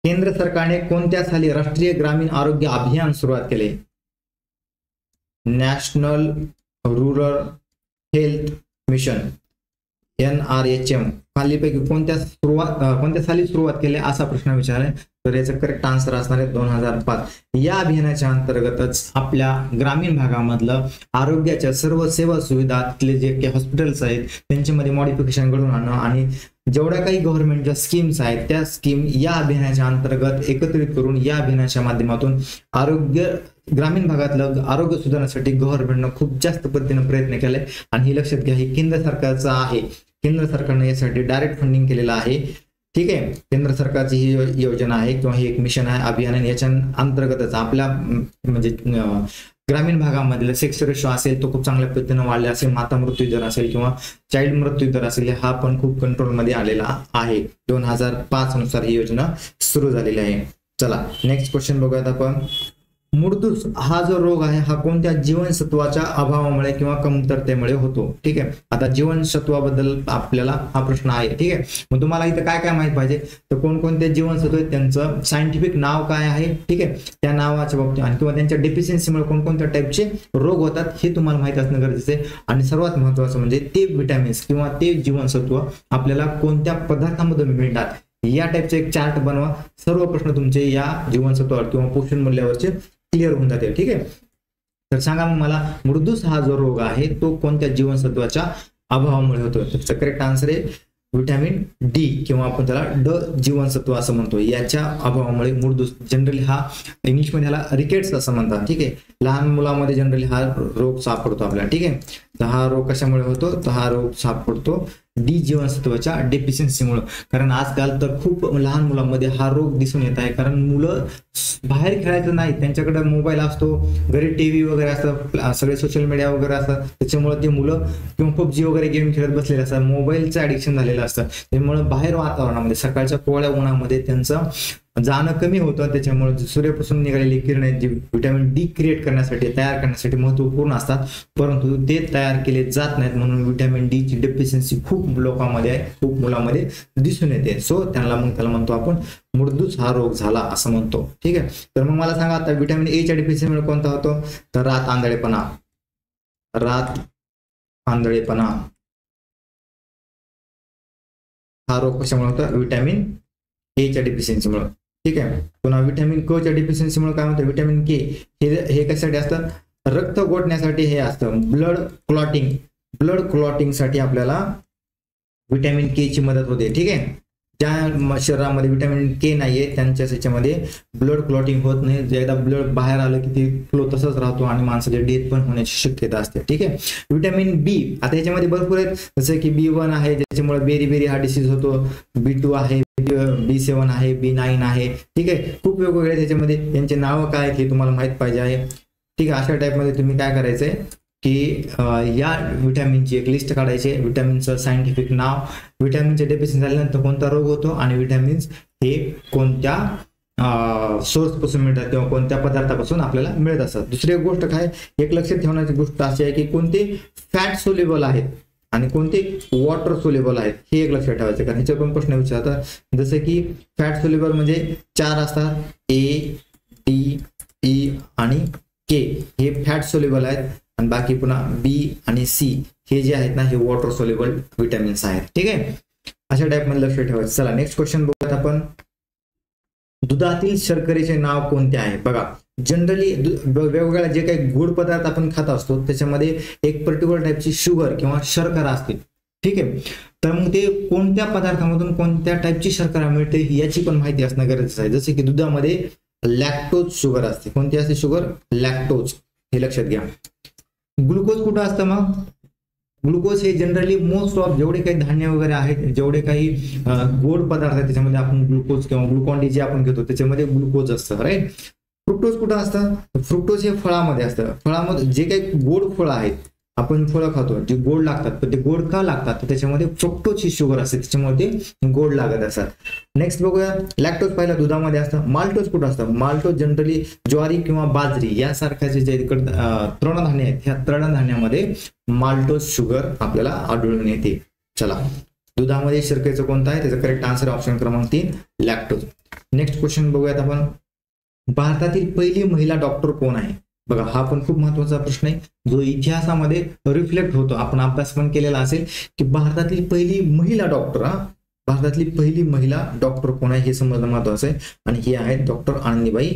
केंद्र सरकारने कोणत्या साली राष्ट्रीय ग्रामीण आरोग्य अभियान सुरुवात केले? National rural health mission. N R H M. खालीपैकी कोणत्या सुरुवात कोणत्या साली सुरुवात केली असा प्रश्न विचारलाय तर याचं करेक्ट आन्सर असणार आहे दोन हजार पाच. या अभियानाच्या अंतर्गतच आपल्या ग्रामीण भागामधलं आरोग्याच्या सर्व सेवा सुविधातले जे काही हॉस्पिटल्स आहेत त्यांच्यामध्ये मॉडिफिकेशन घडून आणणं आणि जेवढ्या काही गव्हर्नमेंटच्या स्कीम्स आहेत त्या स्कीम या अभियानाच्या अंतर्गत एकत्रित करून या अभियानाच्या माध्यमातून आरोग्य ग्रामीण भागातलं आरोग्य सुधारण्यासाठी गव्हर्नमेंटनं खूप जास्त पद्धतीने प्रयत्न केले. आणि हे लक्षात घ्या हे केंद्र सरकारचं आहे. केंद्र सरकारने यासाठी डायरेक्ट फंडिंग केलेलं आहे. ठीक आहे? केंद्र सरकारची ही योजना आहे किंवा हे एक मिशन आहे अभियान आहे. याच्या अंतर्गतच आपल्या म्हणजे ग्रामीण भागामधील सेक्स रेशो असेल तो खूप चांगल्या पद्धतीने वाढला असेल माता मृत्यू दर असेल किंवा चाइल्ड मृत्यू दर असेल हा पण खूप कंट्रोलमध्ये आलेला आहे. दोन हजार पाच नुसार ही योजना सुरू झालेली आहे. चला नेक्स्ट क्वेश्चन बघूयात आपण. मुडदूस हा जो रोग आहे हा कोणत्या जीवनसत्वाच्या अभावामुळे किंवा कमतरतेमुळे होतो? ठीक आहे? आता जीवनसत्वाबद्दल आपल्याला हा प्रश्न आहे. ठीक आहे? मग तुम्हाला इथं काय काय माहीत पाहिजे? तर कोणकोणते जीवनसत्व आहेत? त्यांचं सायंटिफिक नाव काय आहे? ठीक आहे? त्या नावाच्या बाबतीत आणि किंवा त्यांच्या डेफिशियन्सीमुळे कोणकोणत्या टाईपचे रोग होतात हे तुम्हाला माहीत असणं गरजेचं आहे. आणि सर्वात महत्वाचं म्हणजे ते विटॅमिन्स किंवा ते जीवनसत्व आपल्याला कोणत्या पदार्थामधून मिळतात? या टाईपचे एक चार्ट बनवा. सर्व प्रश्न तुमचे या जीवनसत्वावर किंवा पोषण मूल्यावरचे क्लिअर होऊन जाते ठीक आहे? तर सांगा मग मला मृदूस हा जो रोग आहे तो कोणत्या जीवनसत्वाच्या अभावामुळे होतो त्याचा करेक्ट आन्सर आहे व्हिटॅमिन डी किंवा आपण त्याला ड जीवनसत्व असं म्हणतो. याच्या अभावामुळे मृदूस जनरली हा इंग्लिशमध्ये ह्याला रिकेट्स असं म्हणतात ठीक आहे? लहान मुलामध्ये जनरली हा रोग सापडतो आपल्याला ठीक आहे? तर हा रोग कशामुळे होतो? तर हा रोग सापडतो डी जीवनसत्वाच्या डेफिशियन्सीमुळे कारण आजकाल तर खूप लहान मुलांमध्ये हा रोग दिसून येत आहे. कारण मुलं बाहेर खेळायचं नाही. त्यांच्याकडे मोबाईल असतो घरी टीव्ही वगैरे असतात सगळे सोशल मीडिया वगैरे असतात त्याच्यामुळे ते मुलं किंवा पबजी वगैरे गेम खेळत बसलेले असतात. मोबाईलचं ॲडिक्शन झालेलं असतं. त्यामुळे बाहेर वातावरणामध्ये सकाळच्या कोवळ्या उन्हामध्ये त्यांचं जाणं कमी होतं. त्याच्यामुळे सूर्यापासून निघालेली किरण जी व्हिटॅमिन डी क्रिएट करण्यासाठी तयार करण्यासाठी महत्त्वपूर्ण असतात. परंतु ते तयार केले जात नाहीत म्हणून व्हिटॅमिन डी ची डेफिशियन्सी खूप लोकांमध्ये आहे खूप मुलांमध्ये दिसून येते. सो त्यांना मग त्याला म्हणतो आपण मृदूच हा रोग झाला असं म्हणतो. ठीक आहे? तर मग मला सांगा आता व्हिटॅमिन ए च्या डेफिशियन्सी कोणता होतो? तर रात आंधळेपणा. रात आंधळेपणा. हा रोग कशामुळे होता? व्हिटॅमिन एच्या डेफिशियन्सीमुळे ठीक आहे. पुन्हा व्हिटॅमिन क च्या डिफिशियन्सीमुळे काय होतं? व्हिटॅमिन के हे हे कशासाठी असतं? रक्त गोठण्यासाठी हे असतं. ब्लड क्लॉटिंग ब्लड क्लॉटिंगसाठी आपल्याला व्हिटॅमिन के ची मदत होते. ठीक आहे? ज्या शरीरामध्ये व्हिटॅमिन के नाहीये त्यांच्या याच्यामध्ये ब्लड क्लॉटिंग होत नाही. एकदा ब्लड बाहेर आलं की ते फ्लो तसंच राहतो आणि माणसाचे डेथ पण होण्याची शक्यता असते. ठीक आहे? व्हिटॅमिन बी आता याच्यामध्ये भरपूर आहेत. जसं की बी वन आहे ज्याच्यामुळे बेरी बेरी हा डिसीज होतो. बी टू आहे. बी सेवन आहे बी नाईन आहे. ठीक आहे? खूप वेगवेगळे त्याच्यामध्ये त्यांचे नावं काय आहेत हे तुम्हाला माहीत पाहिजे आहे. ठीक आहे अशा टाईपमध्ये तुम्ही काय करायचंय की या विटॅमिनची एक लिस्ट काढायची विटॅमिनचं सायंटिफिक नाव विटॅमिनचे डेफिशियन्सी झाल्यानंतर कोणता रोग होतो आणि विटॅमिन्स हे कोणत्या सोर्सपासून मिळतात किंवा कोणत्या पदार्थापासून आपल्याला मिळत असतात. दुसरी एक गोष्ट काय एक लक्षात ठेवण्याची गोष्ट अशी आहे की कोणते फॅट सोलेबल आहेत. आणि कोणते वॉटर सोलेबल आहेत हे एक लक्षात ठेवायचं. कारण ह्याच्यावर पण प्रश्न विचारतात जसं की फॅट सोलेबल म्हणजे चार असतात. ए डी ई आणि के हे फॅट सोलेबल आहेत. आणि बाकी पुन्हा बी आणि सी हे जे आहेत ना हे वॉटर सोलेबल विटॅमिन्स आहेत. ठीक आहे? अशा टाईपमध्ये लक्ष ठेवायचं. चला नेक्स्ट क्वेश्चन बघूयात आपण. दुधातील शर्करेचे नाव कोणते आहे? बघा. जनरली वेगवेगळ्या जे काही गोड पदार्थ आपण खात असतो त्याच्यामध्ये एक पर्टिक्युलर टाईपची शुगर किंवा शर्करा असते. ठीक आहे? तर मग ते कोणत्या पदार्थामधून कोणत्या टाईपची शर्करा मिळते याची पण माहिती असणं गरजेचं आहे. जसे की दुधामध्ये लॅक्टोज शुगर असते. कोणती असते शुगर लॅक्टोज हे लक्षात घ्या. ग्लुकोज कुठं असतं मग? ग्लुकोज हे जनरली मोस्ट ऑफ जेवढे काही धान्य वगैरे आहेत जेवढे काही गोड पदार्थ आहेत त्याच्यामध्ये आपण ग्लुकोज किंवा ग्लुकॉन जे आपण घेतो त्याच्यामध्ये ग्लुकोज असतं राईट फ्रुक्टोज कुठं असतं? फ्रुक्टोज हे फळामध्ये असतं. फळामध्ये जे काही गोड फळं आहेत आपण फळं खातो जे गोड लागतात पण ते गोड का लागतात? तर त्याच्यामध्ये फ्रुक्टोजची शुगर असते. त्याच्यामध्ये ते गोड लागत असतात. नेक्स्ट बघूया. लॅक्टोज पहिला दुधामध्ये असतं. माल्टोज कुठं असतं? माल्टोज जनरली ज्वारी किंवा बाजरी यासारख्याचे जे तृणधान्य आहेत ह्या तृणधान्यामध्ये माल्टोज शुगर आपल्याला आढळून येते. चला. दुधामध्ये शिरकेचं कोणतं आहे? त्याचं करेक्ट आन्सर ऑप्शन क्रमांक तीन लॅक्टोज नेक्स्ट क्वेश्चन बघूयात आपण. भारतातील पहिली महिला डॉक्टर कोण आहे? बघा हा पण खूप महत्त्वाचा प्रश्न आहे. जो इतिहासामध्ये रिफ्लेक्ट होतो. आपण अभ्यास पण केलेला असेल की भारतातील पहिली महिला डॉक्टर हा? भारतातली पहिली महिला डॉक्टर कोण आहे हे समजणं महत्वाचं आहे. आणि ही आहे डॉक्टर आनंदीबाई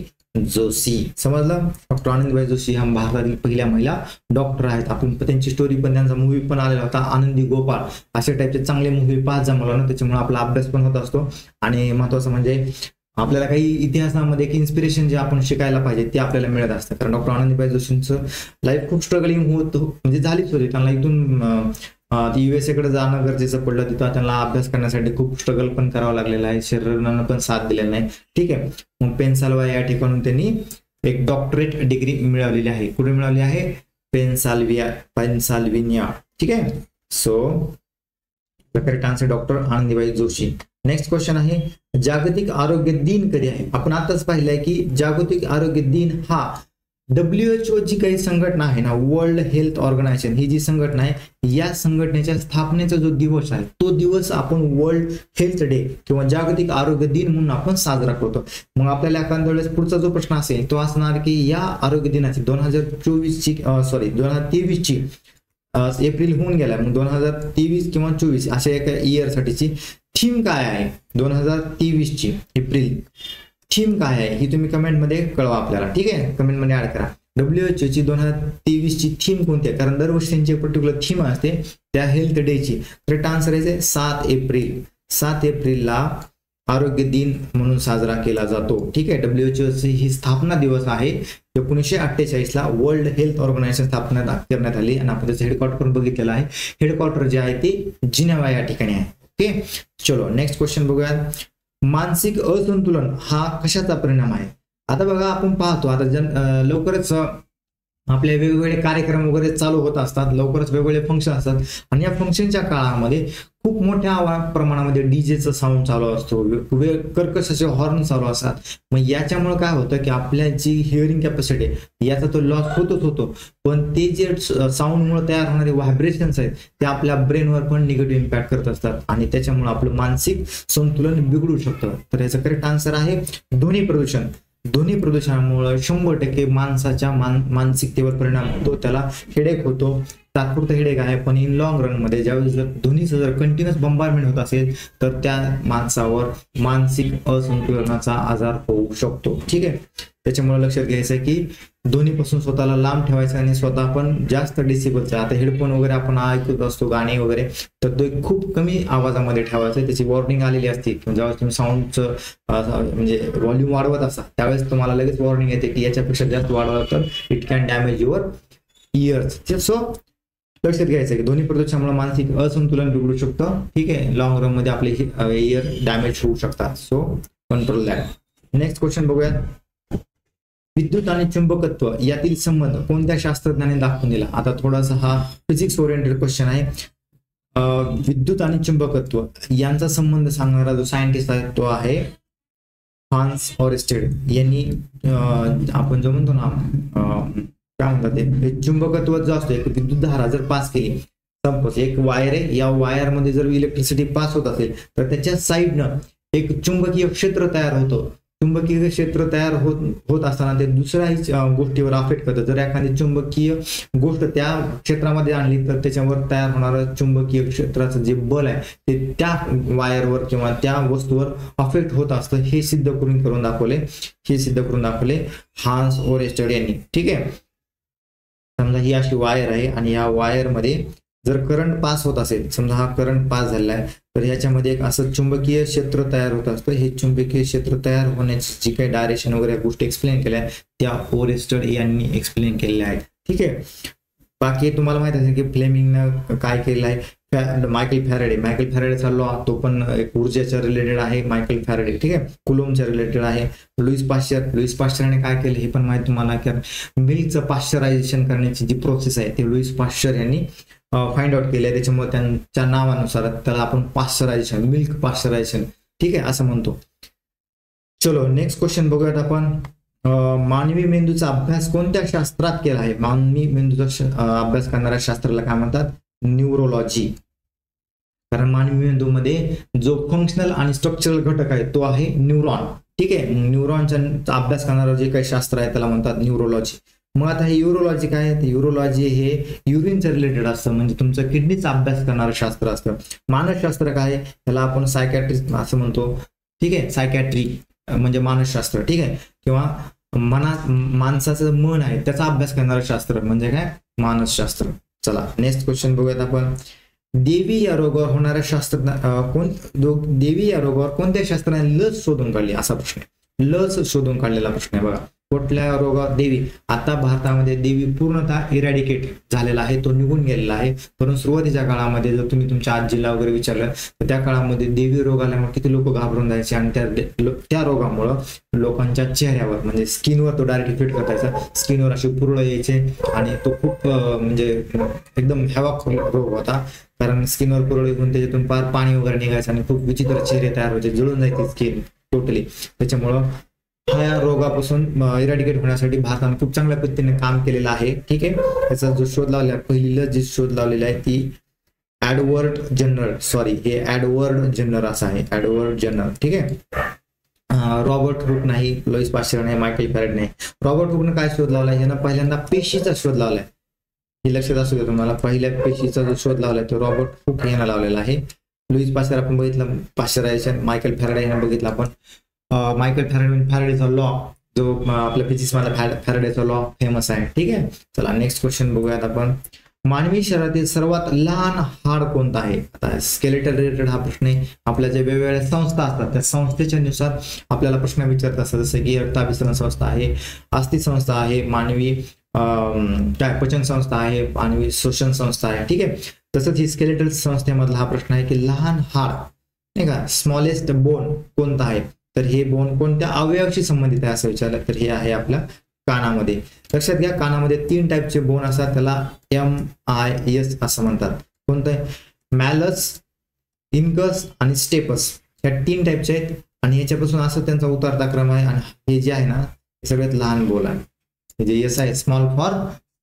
जोशी. समजलं? डॉक्टर आनंदीबाई जोशी ह्या भारतातील पहिल्या महिला डॉक्टर आहेत. आपण त्यांची स्टोरी पण त्यांचा मूवी पण आलेला होता आनंदी गोपाळ. अशा टाईपचे चांगले मूवी पाच जमवला ना त्याच्यामुळे आपला अभ्यास पण होत असतो. आणि महत्वाचं म्हणजे आपल्याला काही इतिहासामध्ये एक इन्स्पिरेशन जे आपण शिकायला पाहिजे ते आपल्याला मिळत असतं. कारण डॉक्टर आनंदीबाई जोशींचं लाईफ खूप स्ट्रगलिंग होत म्हणजे झालीच होती. त्यांना इथून युएसए कडे जाणं गरजेचं पडलं. तिथं त्यांना अभ्यास करण्यासाठी खूप स्ट्रगल पण करावं लागलेलं आहे. शरीरानं पण साथ दिलेला नाही. ठीक आहे. मग पेनसाल्वा या ठिकाणून त्यांनी एक डॉक्टरेट डिग्री मिळवलेली आहे. कुठे मिळवली आहे? पेनसाल्विया पेनसाल्विनिया ठीक आहे. So correct answer doctor Anandibai Joshi. Next question आहे जागतिक आरोग्य दिन कधी आहे? आपण आताच पाहिलंय की जागतिक आरोग्य दिन हा डब्ल्यू एच ओ जी काही संघटना आहे ना वर्ल्ड हेल्थ ऑर्गनायझेशन ही जी संघटना आहे या संघटनेच्या स्थापनेचा जो दिवस आहे तो दिवस आपण वर्ल्ड हेल्थ डे किंवा जागतिक आरोग्य दिन म्हणून आपण साजरा करतो. मग आपल्याला एखाद्या वेळेस पुढचा जो प्रश्न असेल तो असणार की या आरोग्य दिनाची दोन हजार चोवीस ची सॉरी दोन हजार तेवीस ची एप्रिल होऊन गेला मग दोन हजार तेवीस किंवा चोवीस अशा एका इयरसाठीची थीम काय आहे? दोन हजार तेवीसची एप्रिल थीम काय आहे? ही तुम्ही कमेंटमध्ये कळवा आपल्याला. ठीक आहे? कमेंटमध्ये ऍड करा. डब्ल्यू एच ओची दोन हजार तेवीसची थीम कोणती आहे? कारण दरवर्षी त्यांची पर्टिक्युलर थीम असते त्या हेल्थ डेची तर आन्सर आहे सात एप्रिल. सात एप्रिलला आरोग्य दिन म्हणून साजरा केला जातो. ठीक आहे डब्ल्यूएचओची ही स्थापना दिवस आहे एकोणीसशे अठ्ठेचाळीस ला वर्ल्ड हेल्थ ऑर्गनायझेशन स्थापना करण्यात आली आणि आपण त्याचं हेडक्वार्टर पण बघितलेलं आहे. हेडक्वार्टर जे आहे ते जिनेवा या ठिकाणी आहे. ओके? चलो नेक्स्ट क्वेश्चन बघूयात. मानसिक असंतुलन हा कशाचा परिणाम आहे? आता बघा आपण पाहतो आता जन लवकरच आपले वेगवेगळे कार्यक्रम वगैरे चालू होत असतात लवकरच वेगवेगळे फंक्शन असतात. आणि या फंक्शनच्या काळामध्ये खूप मोठ्या प्रमाणामध्ये डीजेचं साऊंड चालू असतो कर्कश असे हॉर्न चालू असतात. मग याच्यामुळे काय होतं की आपल्या जी हिअरिंग कॅपॅसिटी आहे याचा तो लॉस होतच होतो. पण ते जे साऊंडमुळे तयार होणारे व्हायब्रेशन्स आहेत ते आपल्या ब्रेनवर पण निगेटिव्ह इम्पॅक्ट करत असतात. आणि त्याच्यामुळे आपलं मानसिक संतुलन बिघडू शकतं. तर याचा करेक्ट आन्सर आहे ध्वनी प्रदूषण. ध्वनी प्रदूषणामुळे शंभर टक्के माणसाच्या मान मानसिकतेवर परिणाम होतो. त्याला हेडेक होतो. तात्पुरतं हेडेक आहे. पण इन लॉंग रनमध्ये ज्यावेळेस जर ध्वनीचं जर कंटिन्युअस बंबारमेंट होत असेल तर त्या माणसावर मानसिक असंतुलनाचा आजार होऊ शकतो. ठीक आहे? त्याच्यामुळे लक्षात घ्यायचं आहे की दोन्हीपासून स्वतःला लांब ठेवायचं आणि स्वतः पण जास्त डिसिबलचा आता हेडफोन वगैरे आपण ऐकत असतो गाणे वगैरे तर तो खूप कमी आवाजामध्ये ठेवायचं त्याची वॉर्निंग आलेली असते. ज्यावेळेस तुम्ही साऊंडचं म्हणजे व्हॉल्यूम वाढवत असा त्यावेळेस तुम्हाला लगेच वॉर्निंग येते की याच्यापेक्षा जास्त वाढवलं तर it can damage your ears so लक्षात घ्यायचं की दोन्ही प्रदूषणामुळे मानसिक असंतुलन बिघडू शकतं. ठीक आहे लॉंग रनमध्ये आपले इयर डॅमेज होऊ शकतात. So control that next question बघूयात. विद्युत आणि चुंबकत्व यातील संबंध कोणत्या शास्त्रज्ञाने दाखवून दिला? आता थोडासा हा फिजिक्स ओरिएंटेड क्वेश्चन आहे. विद्युत आणि चुंबकत्व यांचा संबंध सांगणारा जो सायंटिस्ट आहे तो आहे हान्स ऑरेस्टेड यांनी आपण जो म्हणतो ना काय म्हणतात ते? चुंबकत्व जो असतो एक विद्युत धारा जर पास केली सपोज एक वायर आहे या वायरमध्ये जर इलेक्ट्रिसिटी पास होत असेल तर त्याच्या साईडनं एक चुंबकीय क्षेत्र तयार होतं. चुंबकीय क्षेत्र तयार होत होत असताना ते दुसऱ्याही गोष्टीवर अफेक्ट करतं. जर एखादी चुंबकीय गोष्ट त्या क्षेत्रामध्ये आणली तर त्याच्यावर तयार होणारं चुंबकीय क्षेत्राचं जे बल आहे ते त्या वायरवर किंवा त्या वस्तूवर अफेक्ट होत असतं. हे सिद्ध करून करून दाखवले. हे सिद्ध करून दाखवले हान्स ओरेस्टेड यांनी. ठीक आहे? समजा ही अशी वायर आहे आणि या वायरमध्ये जर करंट पास होत असेल समजा हा करंट पास झालेला आहे तर ह्याच्यामध्ये एक असं चुंबकीय क्षेत्र तयार होत असतं. हे चुंबकीय क्षेत्र तयार होण्याची जी काही डायरेक्शन वगैरे गोष्टी एक्सप्लेन केल्या त्या फोरेस्टर यांनी एक्सप्लेन केलेल्या आहेत. ठीक आहे? बाकी तुम्हाला माहीत असेल की फ्लेमिंगनं काय केलं आहे? मायकल फॅरेडे मायकल फॅरेडेचा लॉ तो पण एक ऊर्जेच्या रिलेटेड आहे मायकल फॅरेडे ठीक आहे? कुलोमच्या रिलेटेड आहे. लुईस पाश्चर लुईस पाश्चरने काय केलं हे पण माहिती तुम्हाला की मिल्कचं पाश्चरायझेशन करण्याची जी प्रोसेस आहे ती लुईस पाश्चर यांनी फाइंड आउट केले त्याच्यामुळे त्यांच्या नावानुसार त्याला आपण पाश्चरायझेशन मिल्क पाश्चरायझेशन ठीक आहे असं म्हणतो. चलो नेक्स्ट क्वेश्चन बघूयात आपण. मानवी मेंदूचा अभ्यास कोणत्या शास्त्रात केला आहे? मानवी मेंदूचा अभ्यास करणाऱ्या शास्त्राला काय म्हणतात? न्यूरोलॉजी कारण मानवी मेंदूमध्ये जो फंक्शनल आणि स्ट्रक्चरल घटक आहे तो आहे न्यूरॉन ठीक आहे? न्यूरॉनचा अभ्यास करणारं जे काही शास्त्र आहे त्याला म्हणतात न्यूरोलॉजी मग आता हे युरोलॉजी काय? तर युरोलॉजी हे युरिनचं रिलेटेड असतं. म्हणजे तुमचं किडनीचा अभ्यास करणारं शास्त्र असतं. मानसशास्त्र काय? आहे त्याला आपण सायकॅट्रिस्ट असं म्हणतो. ठीक आहे? सायकॅट्री म्हणजे मानसशास्त्र. ठीक आहे? किंवा मना माणसाचं मन आहे त्याचा अभ्यास करणारं शास्त्र. म्हणजे काय? मानसशास्त्र. चला नेक्स्ट क्वेश्चन बघूयात आपण. देवी या रोगावर होणाऱ्या शास्त्रज्ञ कोण देवी या रोगावर कोणत्या शास्त्राने लस शोधून काढली? असा प्रश्न आहे. लस शोधून काढलेला प्रश्न आहे बघा. कुठल्या रोगावर देवी. आता भारतामध्ये देवी पूर्णतः इरॅडिकेट झालेला आहे. तो निघून गेलेला आहे. परंतु सुरुवातीच्या काळामध्ये जर तुम्ही तुमच्या आजीला वगैरे विचारलं तर त्या काळामध्ये देवी रोग आल्यामुळे किती लोक घाबरून जायचे आणि त्या त्या रोगामुळं लोकांच्या चेहऱ्यावर म्हणजे स्किनवर तो डायरेक्ट इफेक्ट करायचा स्किनवर असे पुरळ यायचे आणि तो खूप म्हणजे एकदम हॅवाक रोग होता. कारण स्किनवर पुरळ येऊन त्याच्यातून पार पाणी वगैरे निघायचं आणि खूप विचित्र चेहरे तयार व्हायचे. जळून जायचे स्किन टोटली त्याच्यामुळं हा रोगापासून इराडिकेट होण्यासाठी भारताने खूप चांगल्या पद्धतीने काम केलेलं आहे. ठीक आहे? त्याचा जो शोध लावला पहिली लस जी शोध लावलेली आहे ती ऍडवर्ड जनरल सॉरी हे ऍडवर्ड जनरल असं आहे. ऍडवर्ड जनरल ठीक आहे? रॉबर्ट हुक नाही लोईस पाश्चर नाही मायकेल फॅरेड नाही रॉबर्ट हुकनं काय शोध लावला? यानं पहिल्यांदा पेशीचा शोध लावलाय हे लक्षात असू द्या तुम्हाला पहिल्या पेशीचा जो शोध लावलाय तो रॉबर्ट हुक यांना लावलेला आहे. लुईस पाश्चर आपण बघितलं पाश्चर मायकेल फॅरेड यांना बघितलं आपण. मायकल फॅरेडे फॅरेडेचा लॉ जो आपल्या फिजिक्स मधला फॅरेडेचा लॉ फेमस आहे. ठीक आहे? चला नेक्स्ट क्वेश्चन बघूयात आपण. मानवी शरीरातील सर्वात लहान हाड कोणता आहे? आता स्केलेटल रिलेटेड हा प्रश्न आहे. आपल्या जे वेगवेगळ्या संस्था असतात त्या संस्थेच्या नुसार आपल्याला प्रश्न विचारत असतात. जसं की रक्ताभिसरण संस्था आहे अस्थि संस्था आहे मानवी काय पचन संस्था आहे मानवी शोषण संस्था आहे. ठीक आहे? तसंच ही स्केलेटल संस्थेमधला हा प्रश्न आहे की लहान हाड नाही का? स्मॉलेस्ट बोन कोणता आहे? तर हे बोन कोणत्या अवयवाशी संबंधित आहे असं विचारलं तर हे आहे आपल्या कानामध्ये. लक्षात घ्या कानामध्ये तीन टाईपचे बोन असतात त्याला एम आय एस असं म्हणतात. कोणतं मॅलस इनकस आणि स्टेपस ह्या तीन टाईपचे आहेत आणि याच्यापासून असं त्यांचा उतारता क्रम आहे. आणि हे जे आहे ना हे सगळ्यात लहान बोल आहे. जे एस आहे small for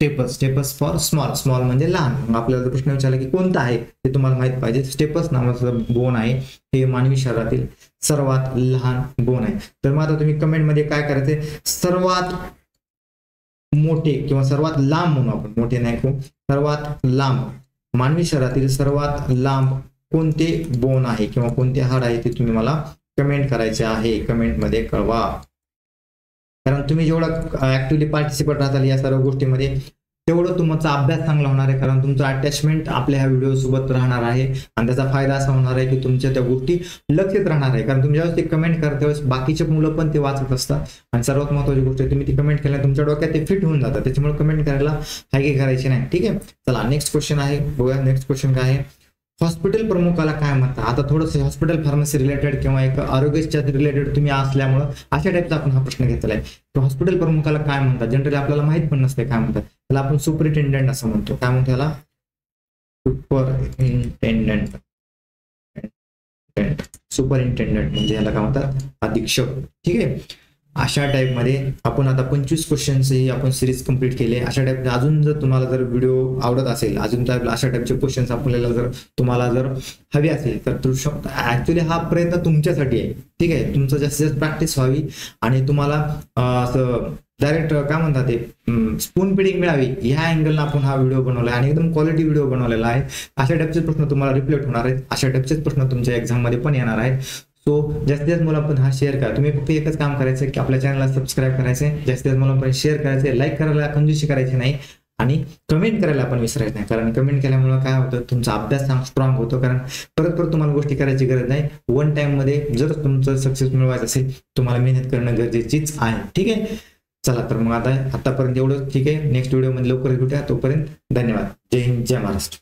steps steps for small small म्हणजे लहान. आपल्याला प्रश्न विचारला की कोणता आहे? ते तुम्हाला माहीत पाहिजे. स्टेपस नावाचं बोन आहे. हे मानवी शरीरातील सर्वात लहान बोन आहे. तर मग आता तुम्ही कमेंटमध्ये काय करायचे सर्वात मोठे किंवा सर्वात लांब म्हणू आपण. मोठे नाही खूप. सर्वात लांब. मानवी शरीरातील सर्वात लांब कोणते बोन आहे? किंवा कोणते हाड आहे? ते तुम्ही मला कमेंट करायचे आहे. कमेंटमध्ये कळवा. कारण तुम्ही जेवढं ऍक्टिव्हली पार्टिसिपेट राहताल या सर्व गोष्टीमध्ये तेवढं तुमचा अभ्यास चांगला होणार आहे. कारण तुमचं अटॅचमेंट आपल्या ह्या व्हिडिओ सोबत राहणार आहे. आणि त्याचा फायदा असा होणार आहे की तुमच्या त्या गोष्टी लक्षित राहणार आहे. कारण तुमच्या ते कमेंट करते वेळेस बाकीचे मुलं पण ते वाचत असतात. आणि सर्वात महत्वाची गोष्ट आहे तुम्ही ती कमेंट केल्या तुमच्या डोक्यात ते फिट होऊन जातात. त्याच्यामुळे कमेंट करायला हायकी करायची नाही. ठीक आहे? चला नेक्स्ट क्वेश्चन आहे. बघूया नेक्स्ट क्वेश्चन काय आहे? हॉस्पिटल प्रमुखाला काय म्हणतात आता थोडंसं हॉस्पिटल फार्मसी रिलेटेड किंवा एक आरोग्याच्या रिलेटेड तुम्ही असल्यामुळं अशा टाईपचा आपण हा प्रश्न घेतलेला आहे हॉस्पिटल प्रमुखाला काय म्हणतात जनरली आपल्याला माहीत पण नसते काय म्हणतात. त्याला आपण सुपरिटेंडंट असं म्हणतो. काय म्हणतो त्याला सुपरिंटेंडंट सुपरिंटेंडंट म्हणजे याला काय म्हणतात? अधीक्षक. ठीक आहे? अशा टाईपमध्ये आपण आता पंचवीस क्वेश्चन्सही आपण सिरीज कंप्लीट केले. अशा टाईप अजून जर तुम्हाला जर व्हिडिओ आवडत असेल अजून टाईप अशा टाईपचे क्वेश्चन्स आपल्याला जर तुम्हाला जर हवे असेल तर तू ऍक्च्युली हा प्रयत्न तुमच्यासाठी आहे. ठीक आहे? तुमचं जास्तीत जास्त प्रॅक्टिस व्हावी आणि तुम्हाला असं डायरेक्ट काय म्हणतात ते? स्पून पिडिंग मिळावी. ह्या अँगलनं आपण हा व्हिडिओ बनवला आहे आणि एकदम क्वालिटी व्हिडिओ बनवलेला आहे. अशा टाईपचे प्रश्न तुम्हाला रिफ्लेक्ट होणार आहेत. अशा टाईपचेच प्रश्न तुमच्या एक्झाममध्ये पण येणार आहेत. सो जास्तीत जास्त मला पण हा शेअर करा. तुम्ही फक्त एकच काम करायचं की आपल्या चॅनलला सबस्क्राईब करायचं जास्तीत जास्त मला शेअर करायचं लाईक करायला कंजूशी करायची नाही आणि कमेंट करायला आपण विसरायचं नाही. कारण कमेंट केल्यामुळे काय होतं तुमचा अभ्यास स्ट्रॉंग होतो. कारण परत परत तुम्हाला गोष्टी करायची गरज नाही. वन टाइममध्ये जर तुमचं सक्सेस मिळवायचं असेल तुम्हाला मेहनत करणं गरजेचीच आहे. ठीक आहे? चला तर मग आता आतापर्यंत एवढं ठीक आहे? नेक्स्ट व्हिडिओमध्ये मध्ये लवकर भेटूया. तोपर्यंत धन्यवाद. जय हिंद जय महाराष्ट्र.